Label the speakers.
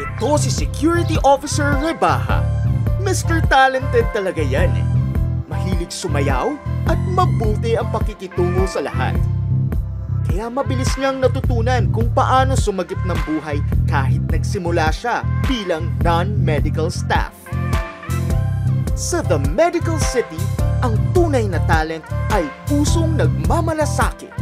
Speaker 1: Ito si Security Officer Rebaha. Mr. Talented talaga yan eh. Mahilig sumayaw at mabuti ang pakikitungo sa lahat. Kaya mabilis niyang natutunan kung paano sumagip ng buhay kahit nagsimula siya bilang non-medical staff. Sa The Medical City, ang tunay na talent ay pusong nagmamalasakit